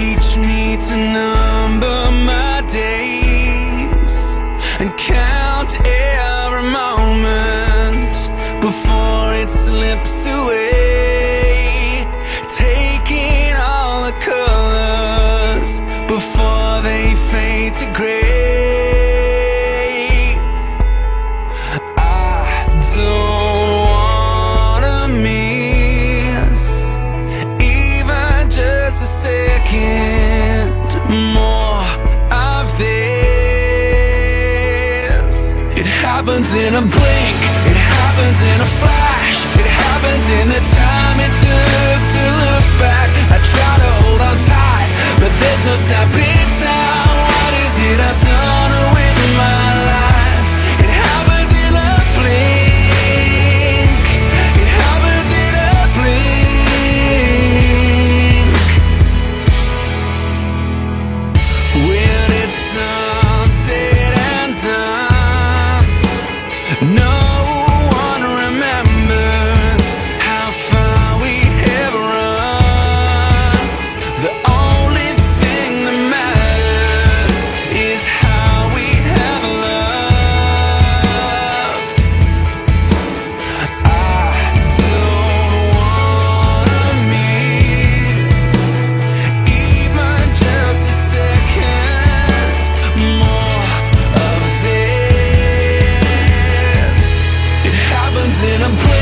Teach me to number my days and count every moment before it slips away. Happens in a blink, and I'm